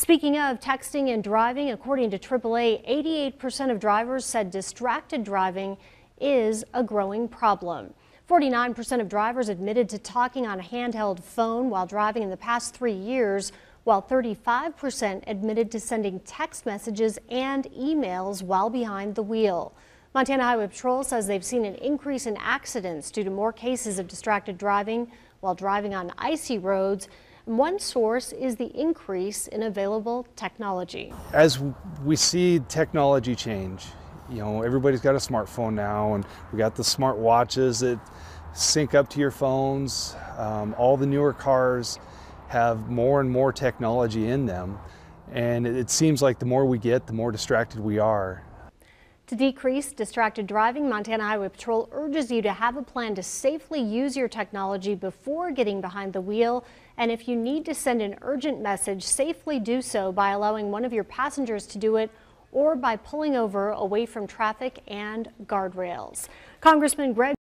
Speaking of texting and driving, according to AAA, 88% of drivers said distracted driving is a growing problem. 49% of drivers admitted to talking on a handheld phone while driving in the past three years, while 35% admitted to sending text messages and emails while behind the wheel. Montana Highway Patrol says they've seen an increase in accidents due to more cases of distracted driving while driving on icy roads. One source is the increase in available technology. As we see technology change, you know, everybody's got a smartphone now, and we got the smart watches that sync up to your phones. Um, all the newer cars have more and more technology in them, and it seems like the more we get, the more distracted we are. To decrease distracted driving, Montana Highway Patrol urges you to have a plan to safely use your technology before getting behind the wheel. And if you need to send an urgent message, safely do so by allowing one of your passengers to do it or by pulling over away from traffic and guardrails. Congressman Greg